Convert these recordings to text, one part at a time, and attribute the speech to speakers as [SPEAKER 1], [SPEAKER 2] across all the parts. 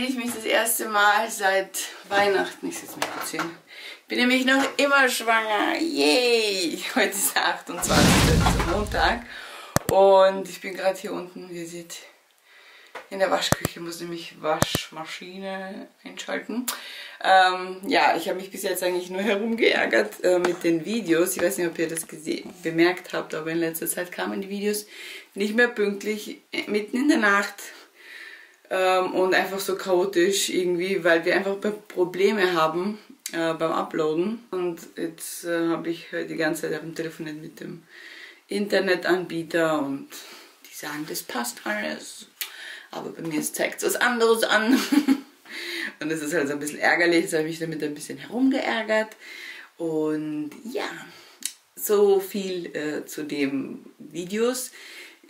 [SPEAKER 1] melde ich mich das erste Mal seit Weihnachten. Ich setze mich kurz hin. Bin nämlich noch immer schwanger. Yay! Heute ist der 28. Montag. Und ich bin gerade hier unten, wie ihr seht, in der Waschküche. muss nämlich Waschmaschine einschalten. Ähm, ja, ich habe mich bis jetzt eigentlich nur herumgeärgert äh, mit den Videos. Ich weiß nicht, ob ihr das bemerkt habt, aber in letzter Zeit kamen die Videos nicht mehr pünktlich, äh, mitten in der Nacht ähm, und einfach so chaotisch irgendwie, weil wir einfach Probleme haben äh, beim Uploaden. Und jetzt äh, habe ich die ganze Zeit am Telefoniert mit dem Internetanbieter und die sagen, das passt alles. Aber bei mir zeigt es was anderes an. Und das ist halt so ein bisschen ärgerlich, jetzt habe ich damit ein bisschen herumgeärgert. Und ja, so viel äh, zu den Videos.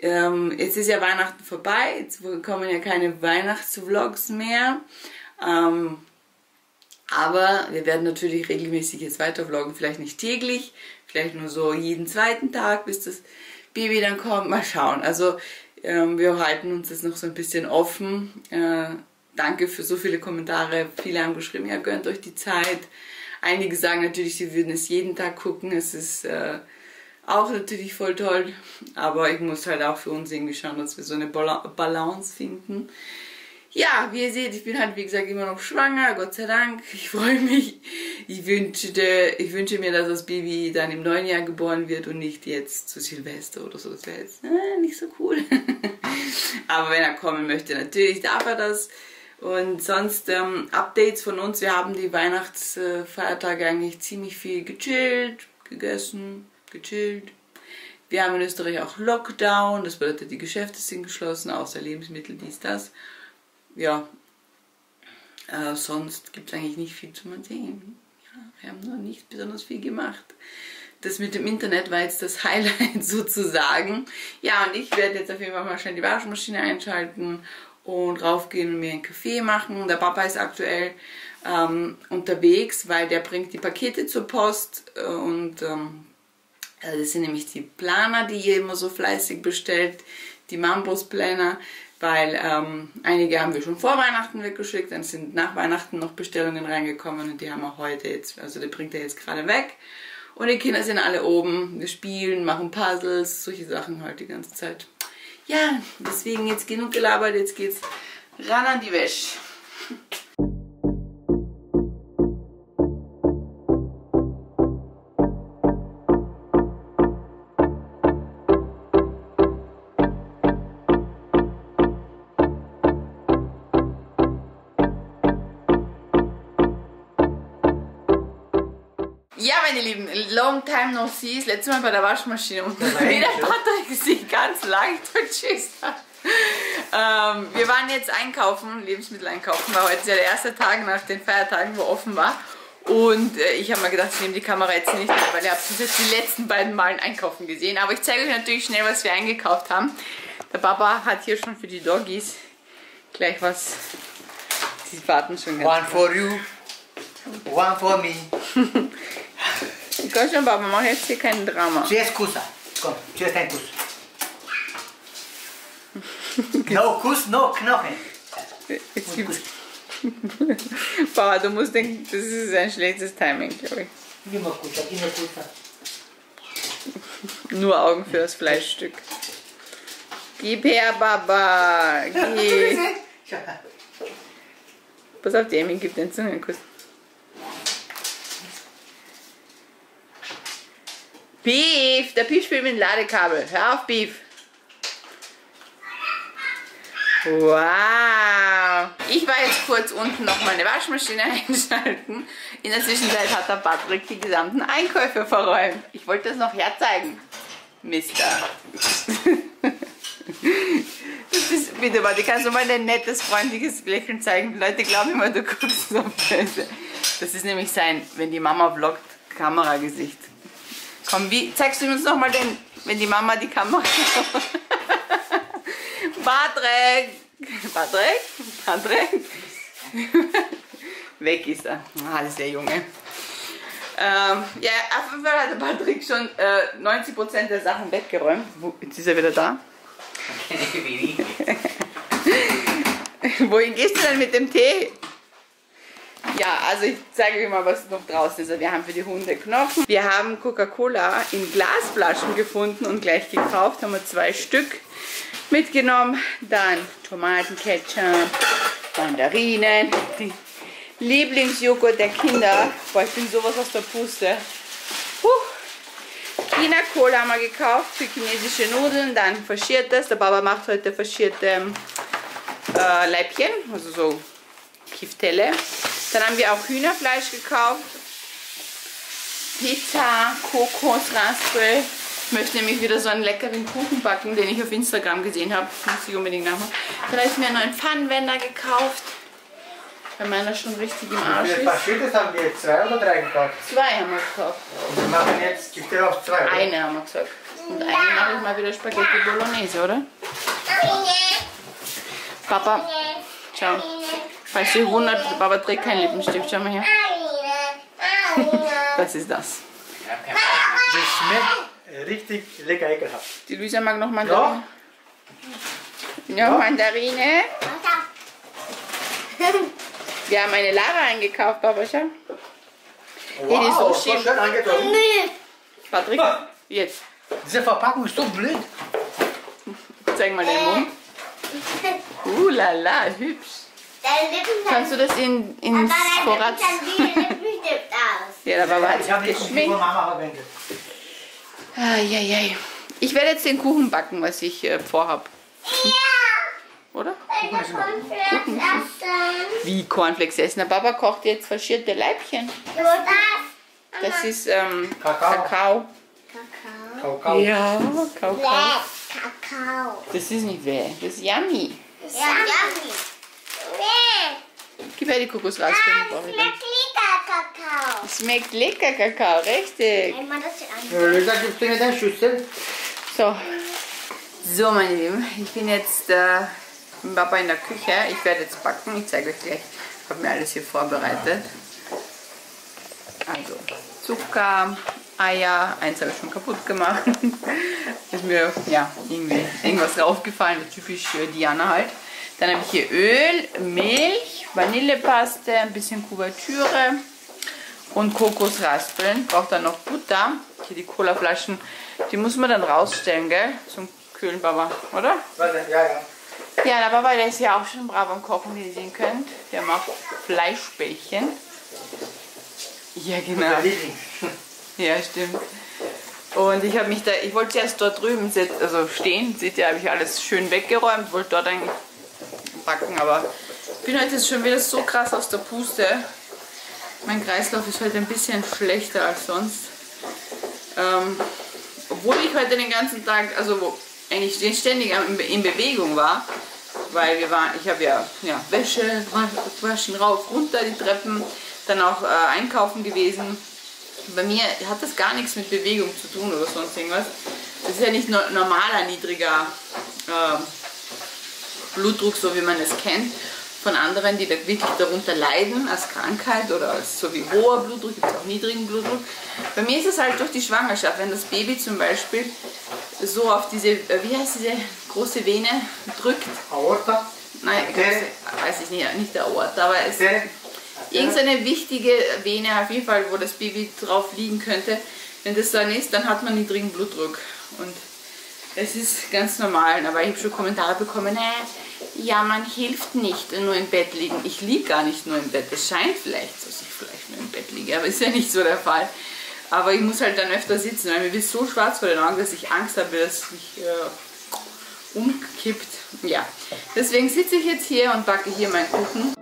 [SPEAKER 1] Ähm, jetzt ist ja Weihnachten vorbei, jetzt kommen ja keine Weihnachtsvlogs mehr. Ähm, aber wir werden natürlich regelmäßig jetzt weiter vloggen, vielleicht nicht täglich, vielleicht nur so jeden zweiten Tag, bis das Baby dann kommt. Mal schauen. Also ähm, wir halten uns das noch so ein bisschen offen. Äh, danke für so viele Kommentare. Viele haben geschrieben, ja, gönnt euch die Zeit. Einige sagen natürlich, sie würden es jeden Tag gucken. Es ist äh, auch natürlich voll toll. Aber ich muss halt auch für uns irgendwie schauen, dass wir so eine Balance finden. Ja, wie ihr seht, ich bin halt wie gesagt immer noch schwanger, Gott sei Dank. Ich freue mich. Ich wünschte, ich wünsche mir, dass das Baby dann im neuen Jahr geboren wird und nicht jetzt zu Silvester oder so. Das wäre jetzt äh, nicht so cool. Aber wenn er kommen möchte, natürlich darf er das. Und sonst ähm, Updates von uns. Wir haben die Weihnachtsfeiertage eigentlich ziemlich viel gechillt, gegessen, gechillt. Wir haben in Österreich auch Lockdown, das bedeutet, die Geschäfte sind geschlossen, außer Lebensmittel, dies, das. Ja, äh, sonst gibt es eigentlich nicht viel zu sehen. Ja, wir haben noch nicht besonders viel gemacht. Das mit dem Internet war jetzt das Highlight sozusagen. Ja, und ich werde jetzt auf jeden Fall mal schnell die Waschmaschine einschalten und raufgehen und mir einen Kaffee machen. Der Papa ist aktuell ähm, unterwegs, weil der bringt die Pakete zur Post äh, und ähm, also das sind nämlich die Planer, die ihr immer so fleißig bestellt, die Mambus-Planer, weil ähm, einige haben wir schon vor Weihnachten weggeschickt, dann sind nach Weihnachten noch Bestellungen reingekommen und die haben wir heute jetzt, also die bringt er jetzt gerade weg. Und die Kinder sind alle oben, wir spielen, machen Puzzles, solche Sachen halt die ganze Zeit ja, deswegen jetzt genug gelabert, jetzt geht's ran an die Wäsche. Time no see. Das letzte Mal bei der Waschmaschine und wie der Patrick sich ganz leicht vertschüsst hat. Ähm, wir waren jetzt einkaufen, Lebensmittel einkaufen, war heute ja der erste Tag nach den Feiertagen, wo offen war. Und äh, ich habe mir gedacht, ich nehme die Kamera jetzt nicht mit, weil ihr habt jetzt die letzten beiden Malen einkaufen gesehen. Aber ich zeige euch natürlich schnell, was wir eingekauft haben. Der Papa hat hier schon für die Doggies gleich was. Sie warten schon
[SPEAKER 2] ganz One for you, one for me.
[SPEAKER 1] Komm schon, Papa, mach jetzt hier kein Drama.
[SPEAKER 2] Zuerst Kuss. Komm, zuerst ein Kuss. no Kuss, no Knochen.
[SPEAKER 1] Papa, du musst denken, das ist ein schlechtes Timing, glaube ich.
[SPEAKER 2] Gib mir Kuss, gib mir Kuss.
[SPEAKER 1] Nur Augen für das Fleischstück. Gib her, Baba. Gib. Pass auf, die Emmy gibt den Zungenkuss. Beef, der Beef spielt mit dem Ladekabel. Hör auf, Beef. Wow. Ich war jetzt kurz unten noch mal eine Waschmaschine einschalten. In der Zwischenzeit hat der Patrick die gesamten Einkäufe verräumt. Ich wollte das noch herzeigen. Mister. Das ist, bitte, warte, kannst du mal ein nettes, freundliches Lächeln zeigen? Leute glauben immer, du guckst so böse. Das ist nämlich sein, wenn die Mama vloggt, Kameragesicht. Komm, wie zeigst du uns noch mal den, wenn die Mama die Kamera. Patrick! Patrick? Patrick? Weg ist er. Ah, das ist der Junge. Ähm, ja, auf jeden Fall hat der Patrick schon äh, 90% der Sachen weggeräumt. Jetzt ist er wieder da. Wohin gehst du denn mit dem Tee? Ja, also ich zeige euch mal, was noch draußen ist. Also wir haben für die Hunde Knochen. Wir haben Coca-Cola in Glasflaschen gefunden und gleich gekauft. Haben wir zwei Stück mitgenommen. Dann Tomatenketchup, Mandarinen, die Lieblingsjoghurt der Kinder. Boah, ich bin sowas aus der Puste. Puh. China Cola haben wir gekauft für chinesische Nudeln. Dann faschiertes. Der Baba macht heute faschierte äh, Leibchen, also so Kiftelle. Dann haben wir auch Hühnerfleisch gekauft. Pizza, Kokos, Raspel. Ich möchte nämlich wieder so einen leckeren Kuchen backen, den ich auf Instagram gesehen habe. Muss ich unbedingt nachmachen. Dann habe ich mir einen neuen Pfannenwender gekauft. Weil meiner schon richtig im Arsch
[SPEAKER 2] Wie
[SPEAKER 1] ist.
[SPEAKER 2] viele Schütte haben wir jetzt? Zwei oder drei gekauft?
[SPEAKER 1] Zwei haben wir gekauft.
[SPEAKER 2] Und wir machen jetzt, gibt ja auch zwei. oder?
[SPEAKER 1] Eine haben wir gesagt. Und eine mache ich mal wieder Spaghetti Bolognese, oder? Papa, schau. Falls ihr wundert, Papa trägt keinen Lippenstift. Schau mal her. Was ist das?
[SPEAKER 2] Das schmeckt richtig lecker ekelhaft.
[SPEAKER 1] Die Luisa mag noch Mandarine. Noch Mandarine. Wir haben eine Lara eingekauft, Papa, schau. die ist so
[SPEAKER 2] Wow, so
[SPEAKER 1] schön.
[SPEAKER 2] schön angezogen.
[SPEAKER 1] Patrick, jetzt.
[SPEAKER 2] Diese Verpackung ist so blöd.
[SPEAKER 1] Zeig mal den Mund. Uh, la la, hübsch. Kannst du das in, ins Vorrat... ja, der Papa hat
[SPEAKER 2] Ich habe
[SPEAKER 1] sich geschminkt.
[SPEAKER 2] von Mama verwendet.
[SPEAKER 1] Eieiei. Ich werde jetzt den Kuchen backen, was ich äh, vorhab. Oder? Wie Cornflakes essen. Der Papa kocht jetzt faschierte Leibchen. Das ist ähm,
[SPEAKER 2] Kakao.
[SPEAKER 1] Kakao.
[SPEAKER 2] Kakao.
[SPEAKER 1] Ja, Kakao.
[SPEAKER 3] Kakao.
[SPEAKER 1] Das ist nicht weh, das ist yummy.
[SPEAKER 3] Ist ja yummy. Nee.
[SPEAKER 1] Gib her die Kokosraspeln, ich dann.
[SPEAKER 3] Schmeckt lecker Kakao.
[SPEAKER 1] Schmeckt lecker, Kakao, richtig.
[SPEAKER 3] Einmal das an.
[SPEAKER 2] Ja, Lisa, gibst du mir den Schüssel?
[SPEAKER 1] So. So, meine Lieben, ich bin jetzt äh, mit Papa in der Küche. Ich werde jetzt backen. Ich zeige euch gleich. Ich habe mir alles hier vorbereitet. Also, Zucker, Eier. Eins habe ich schon kaputt gemacht. Ist mir ja irgendwie irgendwas draufgefallen. Typisch äh, Diana halt. Dann habe ich hier Öl, Milch, Vanillepaste, ein bisschen Kuvertüre und Kokosraspeln. Braucht dann noch Butter. Hier die Colaflaschen, die muss man dann rausstellen, gell? Zum Kühlen, Baba, oder?
[SPEAKER 2] Denn? Ja, ja.
[SPEAKER 1] Ja, der Baba, der ist ja auch schon brav am Kochen, wie ihr sehen könnt. Der macht Fleischbällchen. Ja, genau. Ja, stimmt. Und ich habe mich da, ich wollte erst dort drüben sit- also stehen, seht ihr, habe ich alles schön weggeräumt, wollte dort eigentlich backen, aber ich bin heute schon wieder so krass aus der Puste. Mein Kreislauf ist heute ein bisschen schlechter als sonst. Ähm, obwohl ich heute den ganzen Tag, also eigentlich ständig in Bewegung war, weil wir waren, ich habe ja, ja Wäsche waschen rauf, runter die Treppen, dann auch äh, einkaufen gewesen. Bei mir hat das gar nichts mit Bewegung zu tun oder sonst irgendwas. Das ist ja nicht no normaler niedriger ähm, Blutdruck, so wie man es kennt, von anderen, die da wirklich darunter leiden, als Krankheit oder als so wie hoher Blutdruck, gibt es auch niedrigen Blutdruck. Bei mir ist es halt durch die Schwangerschaft, wenn das Baby zum Beispiel so auf diese, äh, wie heißt diese große Vene drückt,
[SPEAKER 2] Aorta.
[SPEAKER 1] nein, weiß ich nicht, nicht der Ort, aber es
[SPEAKER 2] Arterie.
[SPEAKER 1] irgendeine wichtige Vene auf jeden Fall, wo das Baby drauf liegen könnte. Wenn das dann ist, dann hat man niedrigen Blutdruck. Und es ist ganz normal. Aber ich habe schon Kommentare bekommen, äh, ja, man hilft nicht nur im Bett liegen. Ich liege gar nicht nur im Bett. Es scheint vielleicht, dass ich vielleicht nur im Bett liege, aber ist ja nicht so der Fall. Aber ich muss halt dann öfter sitzen, weil mir wird so schwarz vor den Augen, dass ich Angst habe, dass mich äh, umkippt. Ja, deswegen sitze ich jetzt hier und backe hier meinen Kuchen.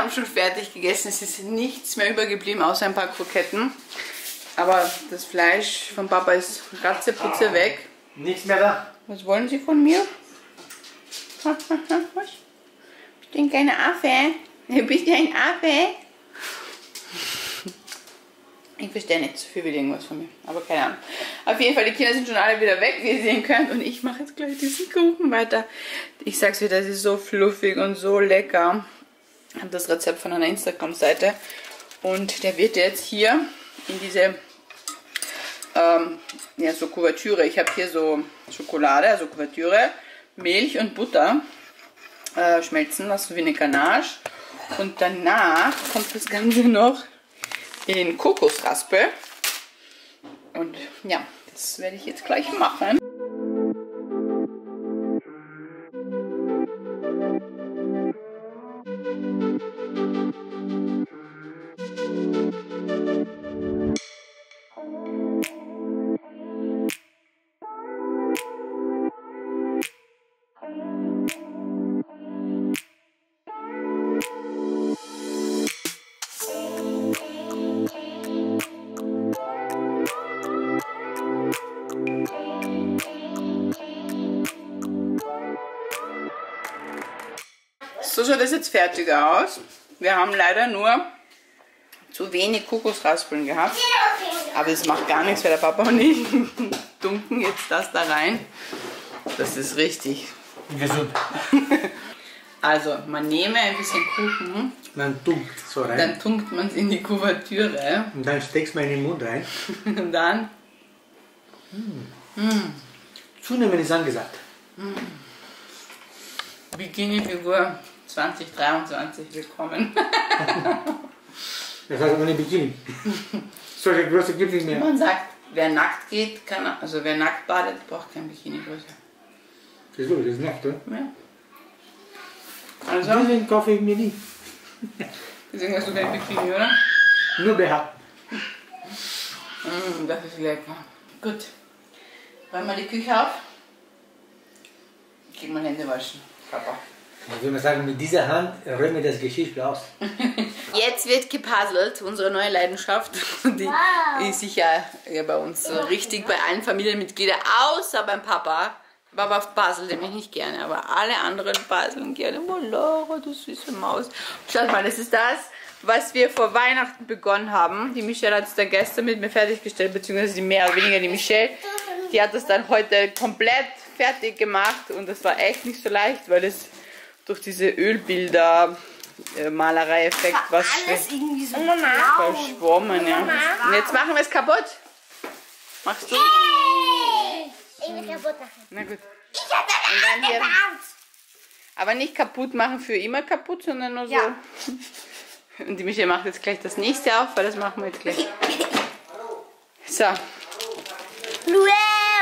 [SPEAKER 1] Haben schon fertig gegessen. Es ist nichts mehr übergeblieben, außer ein paar Kroketten. Aber das Fleisch von Papa ist ratzeputze weg.
[SPEAKER 2] Nichts mehr da.
[SPEAKER 1] Was wollen Sie von mir? Was? Bist du ein kleiner Affe? Du bist ja ein Affe. Ich verstehe nicht, so viel will irgendwas von mir, aber keine Ahnung. Auf jeden Fall, die Kinder sind schon alle wieder weg, wie ihr sehen könnt. Und ich mache jetzt gleich diesen Kuchen weiter. Ich sag's wieder, das ist so fluffig und so lecker. Ich habe das Rezept von einer Instagram-Seite. Und der wird jetzt hier in diese ähm, ja, so Kuvertüre. Ich habe hier so Schokolade, also Kuvertüre, Milch und Butter äh, schmelzen lassen, wie eine Ganache. Und danach kommt das Ganze noch in Kokosraspel. Und ja, das werde ich jetzt gleich machen. Schaut es jetzt fertig aus. Wir haben leider nur zu wenig Kokosraspeln gehabt. Aber es macht gar nichts, weil der Papa und ich dunken jetzt das da rein. Das ist richtig.
[SPEAKER 2] Gesund.
[SPEAKER 1] Also, man nehme ein bisschen Kuchen,
[SPEAKER 2] Man tunkt so rein.
[SPEAKER 1] dann tunkt man es in die Kuvertüre
[SPEAKER 2] Und dann steckst man in den Mund rein.
[SPEAKER 1] und dann
[SPEAKER 2] Zunehmen ist angesagt.
[SPEAKER 1] Bikini-Figur 2023 willkommen.
[SPEAKER 2] Das heißt ohne Bikini. Solche Größe gibt es nicht mehr.
[SPEAKER 1] Man sagt, wer nackt geht, kann, also wer nackt badet, braucht kein Bikini-Größe.
[SPEAKER 2] Wieso? Das ist nackt, oder?
[SPEAKER 1] Ja. Also,
[SPEAKER 2] Diesen kaufe ich mir nie.
[SPEAKER 1] deswegen hast du kein Bikini, oder?
[SPEAKER 2] Nur BH.
[SPEAKER 1] Mm, das ist lecker. Gut. Räumen wir die Küche auf. Geh mal Hände waschen, Papa.
[SPEAKER 2] Ich würde mal sagen, mit dieser Hand räume ich das Geschirr aus.
[SPEAKER 1] Jetzt wird gepuzzelt, unsere neue Leidenschaft. Die ist sicher ja, bei uns so richtig bei allen Familienmitgliedern, außer beim Papa. Papa puzzelt nämlich nicht gerne, aber alle anderen puzzeln gerne. Oh, Laura, du süße Maus. Schaut mal, das ist das, was wir vor Weihnachten begonnen haben. Die Michelle hat es dann gestern mit mir fertiggestellt, beziehungsweise die mehr oder weniger die Michelle. Die hat das dann heute komplett fertig gemacht und das war echt nicht so leicht, weil es durch diese Ölbilder Malerei-Effekt was
[SPEAKER 3] Alles irgendwie so
[SPEAKER 1] verschwommen, ja. Und jetzt machen wir es kaputt. Machst du?
[SPEAKER 3] Ich will kaputt machen.
[SPEAKER 1] Na gut.
[SPEAKER 3] Ich hab
[SPEAKER 1] hier,
[SPEAKER 3] gebaut.
[SPEAKER 1] aber nicht kaputt machen für immer kaputt, sondern nur so.
[SPEAKER 3] Ja.
[SPEAKER 1] Und die Michelle macht jetzt gleich das nächste auf, weil das machen wir jetzt gleich. So.
[SPEAKER 3] Ule, ule,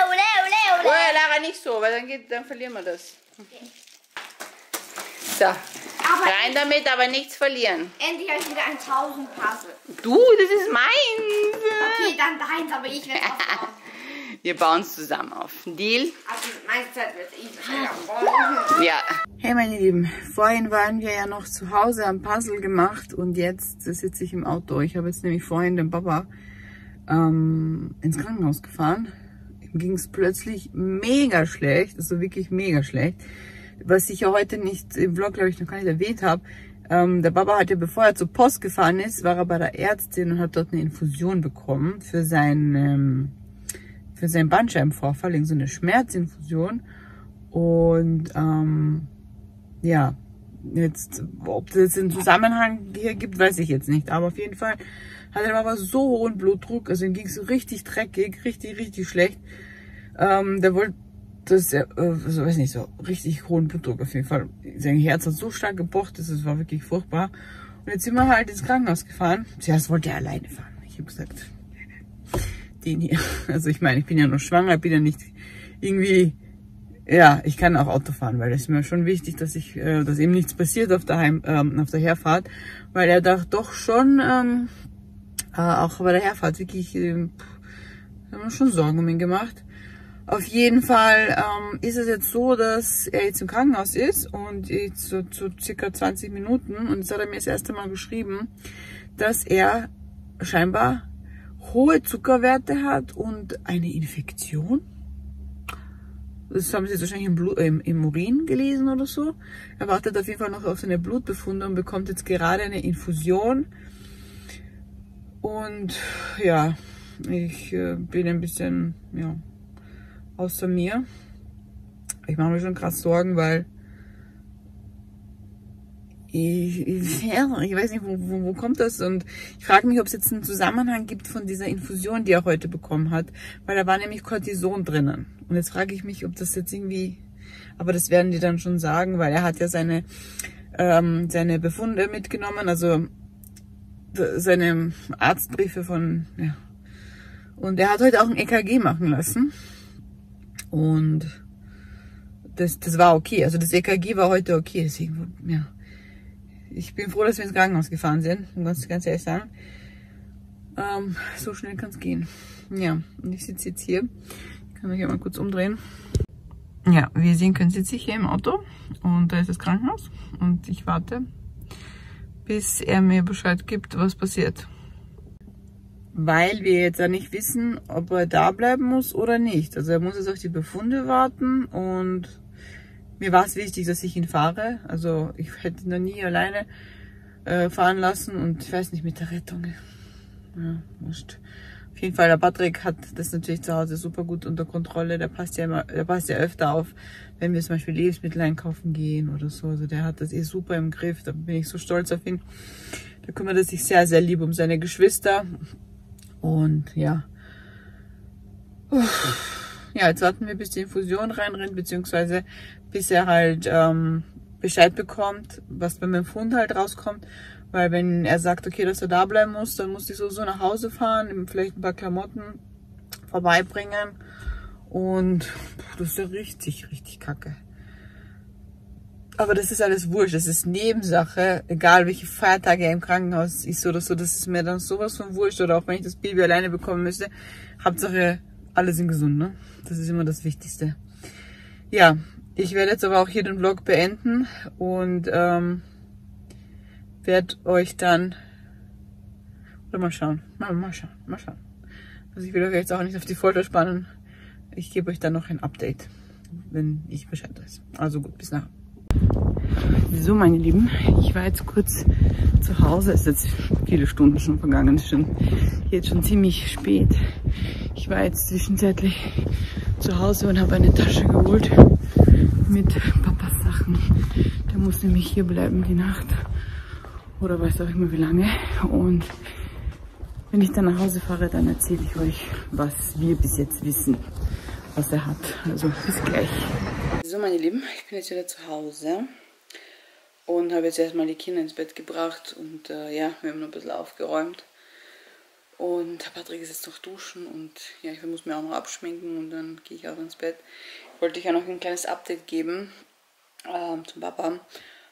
[SPEAKER 3] ule,
[SPEAKER 1] Oh,
[SPEAKER 3] ule.
[SPEAKER 1] Lara, nicht so, weil dann, geht, dann verlieren wir das. So. Rein damit, aber nichts verlieren.
[SPEAKER 3] Endlich habe ich wieder ein 1000 Puzzle.
[SPEAKER 1] Du, das ist meins.
[SPEAKER 3] Okay, dann deins, aber ich werde aufbauen.
[SPEAKER 1] Wir bauen es zusammen auf. Deal?
[SPEAKER 3] Also meine Zeit wird ich wahrscheinlich
[SPEAKER 1] Ja. Hey meine Lieben, vorhin waren wir ja noch zu Hause am Puzzle gemacht und jetzt sitze ich im Auto. Ich habe jetzt nämlich vorhin den Papa ähm, ins Krankenhaus gefahren. Ihm ging es plötzlich mega schlecht, also wirklich mega schlecht. Was ich ja heute nicht im Vlog, glaube ich, noch gar nicht erwähnt habe. Ähm, der Papa hat ja, bevor er zur Post gefahren ist, war er bei der Ärztin und hat dort eine Infusion bekommen für sein ähm, für seinen Bandscheibenvorfall, irgend so eine Schmerzinfusion. Und ähm, ja, jetzt, ob das einen Zusammenhang hier gibt, weiß ich jetzt nicht. Aber auf jeden Fall hat er aber so hohen Blutdruck, also ihm ging es richtig dreckig, richtig, richtig schlecht. Ähm, der wollte das, äh, also weiß nicht, so richtig hohen Blutdruck auf jeden Fall. Sein Herz hat so stark gepocht, das war wirklich furchtbar. Und jetzt sind wir halt ins Krankenhaus gefahren. Zuerst wollte er alleine fahren. Ich habe gesagt, den hier. Also ich meine, ich bin ja noch schwanger, bin ja nicht irgendwie, ja, ich kann auch Auto fahren, weil es ist mir schon wichtig, dass ich, äh, dass eben nichts passiert auf der Heim, ähm, auf der Herfahrt, weil er da doch schon, ähm, äh, auch bei der Herfahrt wirklich, ähm, haben wir schon Sorgen um ihn gemacht. Auf jeden Fall ähm, ist es jetzt so, dass er jetzt im Krankenhaus ist und jetzt so, so circa 20 Minuten und jetzt hat er mir das erste Mal geschrieben, dass er scheinbar hohe Zuckerwerte hat und eine Infektion. Das haben sie jetzt wahrscheinlich im, Blut, äh, im, Urin gelesen oder so. Er wartet auf jeden Fall noch auf seine Blutbefunde und bekommt jetzt gerade eine Infusion. Und ja, ich äh, bin ein bisschen ja, außer mir. Ich mache mir schon krass Sorgen, weil ich, ich, ja, ich weiß nicht, wo, wo, wo kommt das? Und ich frage mich, ob es jetzt einen Zusammenhang gibt von dieser Infusion, die er heute bekommen hat, weil da war nämlich Cortison drinnen. Und jetzt frage ich mich, ob das jetzt irgendwie, aber das werden die dann schon sagen, weil er hat ja seine, ähm, seine Befunde mitgenommen, also seine Arztbriefe von, ja. Und er hat heute auch ein EKG machen lassen. Und das, das war okay. Also das EKG war heute okay. Deswegen, ja ich bin froh, dass wir ins Krankenhaus gefahren sind, ganz, ganz ehrlich sagen. Ähm, so schnell kann es gehen. Ja, und ich sitze jetzt hier. Ich kann mich ja mal kurz umdrehen. Ja, wie ihr sehen könnt, sitze ich hier im Auto und da ist das Krankenhaus und ich warte, bis er mir Bescheid gibt, was passiert. Weil wir jetzt ja nicht wissen, ob er da bleiben muss oder nicht. Also er muss jetzt auf die Befunde warten und mir war es wichtig, dass ich ihn fahre. Also ich hätte ihn noch nie alleine äh, fahren lassen und ich weiß nicht mit der Rettung. Ja, wurscht. Auf jeden Fall, der Patrick hat das natürlich zu Hause super gut unter Kontrolle. Der passt ja immer, der passt ja öfter auf, wenn wir zum Beispiel Lebensmittel einkaufen gehen oder so. Also der hat das eh super im Griff. Da bin ich so stolz auf ihn. Da kümmert er sich sehr, sehr lieb um seine Geschwister. Und ja. Ja, jetzt warten wir, bis die Infusion reinrennt, beziehungsweise bis er halt ähm, Bescheid bekommt, was beim Empfund halt rauskommt. Weil wenn er sagt, okay, dass er da bleiben muss, dann muss ich so so nach Hause fahren, vielleicht ein paar Klamotten vorbeibringen. Und das ist ja richtig, richtig kacke. Aber das ist alles wurscht, das ist Nebensache, egal welche Feiertage er im Krankenhaus ist oder so, das ist mir dann sowas von wurscht. Oder auch wenn ich das Baby alleine bekommen müsste, Hauptsache alle sind gesund, ne? Das ist immer das Wichtigste. Ja, ich werde jetzt aber auch hier den Vlog beenden und ähm, werde euch dann oder mal schauen, mal, mal schauen, mal schauen. Also ich will euch jetzt auch nicht auf die Folter spannen. Ich gebe euch dann noch ein Update, wenn ich Bescheid weiß. Also gut, bis nachher. So, meine Lieben, ich war jetzt kurz zu Hause. Es ist jetzt viele Stunden schon vergangen. Es ist schon, jetzt schon ziemlich spät. Ich war jetzt zwischenzeitlich zu Hause und habe eine Tasche geholt mit Papas Sachen. Der muss nämlich hier bleiben die Nacht. Oder weiß auch immer wie lange. Und wenn ich dann nach Hause fahre, dann erzähle ich euch, was wir bis jetzt wissen, was er hat. Also bis gleich. So meine Lieben, ich bin jetzt wieder zu Hause und habe jetzt erstmal die Kinder ins Bett gebracht und äh, ja, wir haben noch ein bisschen aufgeräumt. Und Patrick ist jetzt noch duschen und ja, ich muss mir auch noch abschminken und dann gehe ich auch ins Bett wollte ich ja noch ein kleines Update geben ähm, zum Papa.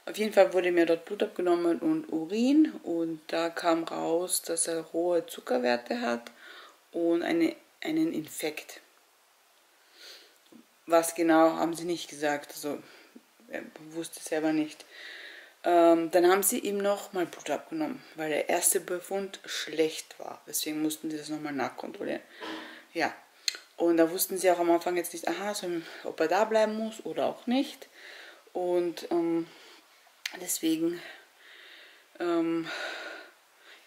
[SPEAKER 1] Auf jeden Fall wurde mir dort Blut abgenommen und Urin und da kam raus, dass er hohe Zuckerwerte hat und eine, einen Infekt. Was genau, haben sie nicht gesagt, also er wusste selber nicht. Ähm, dann haben sie ihm nochmal Blut abgenommen, weil der erste Befund schlecht war. Deswegen mussten sie das nochmal nachkontrollieren. Ja, und da wussten sie auch am Anfang jetzt nicht, aha, so, ob er da bleiben muss oder auch nicht. Und ähm, deswegen ähm,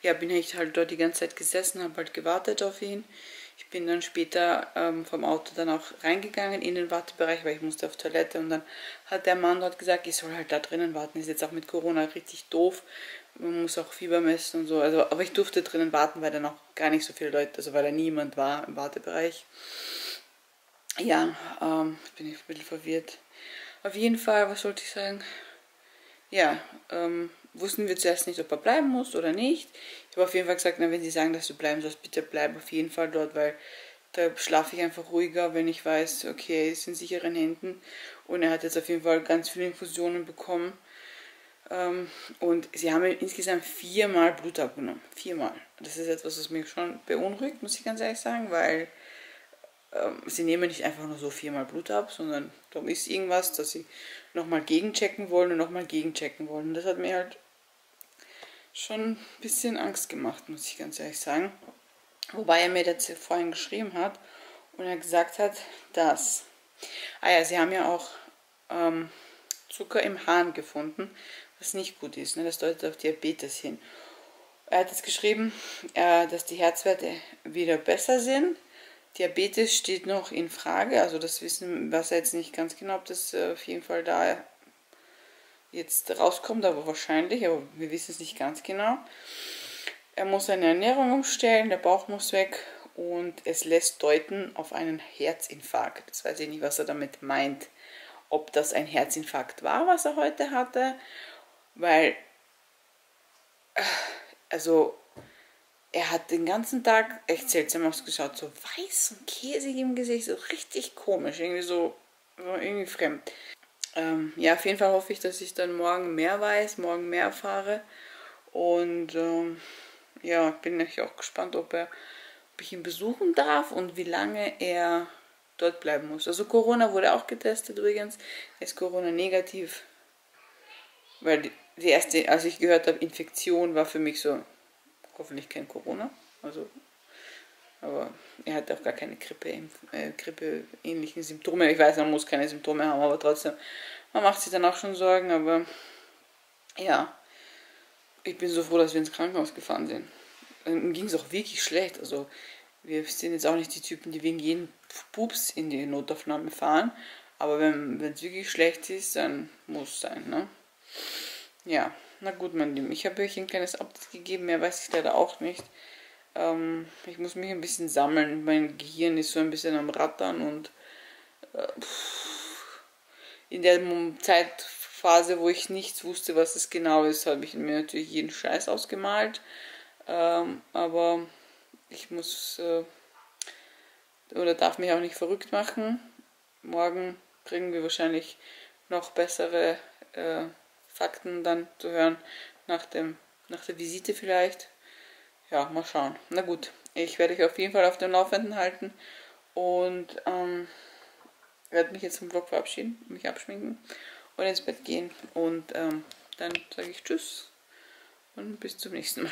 [SPEAKER 1] ja, bin ich halt dort die ganze Zeit gesessen, habe halt gewartet auf ihn. Ich bin dann später ähm, vom Auto dann auch reingegangen in den Wartebereich, weil ich musste auf Toilette und dann hat der Mann dort gesagt, ich soll halt da drinnen warten. Ist jetzt auch mit Corona richtig doof. Man muss auch Fieber messen und so. Also, aber ich durfte drinnen warten, weil da noch gar nicht so viele Leute, also weil da niemand war im Wartebereich. Ja, ähm, bin ich ein bisschen verwirrt. Auf jeden Fall, was wollte ich sagen? Ja, ähm, wussten wir zuerst nicht, ob er bleiben muss oder nicht. Ich habe auf jeden Fall gesagt, na, wenn sie sagen, dass du bleiben sollst, bitte bleib auf jeden Fall dort, weil da schlafe ich einfach ruhiger, wenn ich weiß, okay, er ist in sicheren Händen. Und er hat jetzt auf jeden Fall ganz viele Infusionen bekommen. Ähm, und sie haben insgesamt viermal Blut abgenommen. Viermal. Das ist etwas, was mich schon beunruhigt, muss ich ganz ehrlich sagen, weil ähm, sie nehmen nicht einfach nur so viermal Blut ab, sondern da ist irgendwas, dass sie nochmal gegenchecken wollen und nochmal gegenchecken wollen. Das hat mir halt schon ein bisschen Angst gemacht, muss ich ganz ehrlich sagen. Wobei er mir das vorhin geschrieben hat und er gesagt hat, dass. Ah ja, sie haben ja auch ähm, Zucker im Hahn gefunden, was nicht gut ist. Ne? Das deutet auf Diabetes hin. Er hat jetzt geschrieben, äh, dass die Herzwerte wieder besser sind. Diabetes steht noch in Frage, also das wissen wir jetzt nicht ganz genau, ob das äh, auf jeden Fall da jetzt rauskommt, aber wahrscheinlich, aber wir wissen es nicht ganz genau. Er muss seine Ernährung umstellen, der Bauch muss weg und es lässt deuten auf einen Herzinfarkt. Das weiß ich nicht, was er damit meint. Ob das ein Herzinfarkt war, was er heute hatte, weil, äh, also, er hat den ganzen Tag echt seltsam ausgeschaut, so weiß und käsig im Gesicht, so richtig komisch, irgendwie so, irgendwie fremd. Ähm, ja, auf jeden Fall hoffe ich, dass ich dann morgen mehr weiß, morgen mehr erfahre. Und ähm, ja, bin natürlich auch gespannt, ob, er, ob ich ihn besuchen darf und wie lange er dort bleiben muss. Also Corona wurde auch getestet übrigens. Ist Corona negativ. Weil die, die erste, als ich gehört habe, Infektion war für mich so, hoffentlich kein Corona. Also, aber er hat auch gar keine Grippe, äh, Grippe-ähnlichen Symptome. Ich weiß, man muss keine Symptome haben, aber trotzdem, man macht sich dann auch schon Sorgen. Aber ja, ich bin so froh, dass wir ins Krankenhaus gefahren sind. Ihm ging es auch wirklich schlecht. Also wir sind jetzt auch nicht die Typen, die wegen jeden Pups in die Notaufnahme fahren. Aber wenn es wirklich schlecht ist, dann muss es sein. Ne? Ja, na gut, mein Lieben. Ich habe euch ein kleines Update gegeben, mehr weiß ich leider auch nicht. Ähm, ich muss mich ein bisschen sammeln. Mein Gehirn ist so ein bisschen am Rattern und äh, in der Zeitphase, wo ich nichts wusste, was es genau ist, habe ich mir natürlich jeden Scheiß ausgemalt. Ähm, aber ich muss äh, oder darf mich auch nicht verrückt machen. Morgen kriegen wir wahrscheinlich noch bessere äh, Fakten dann zu hören nach, dem, nach der Visite vielleicht. Ja, mal schauen. Na gut, ich werde euch auf jeden Fall auf dem Laufenden halten und ähm, werde mich jetzt vom Vlog verabschieden, mich abschminken und ins Bett gehen. Und ähm, dann sage ich Tschüss und bis zum nächsten Mal.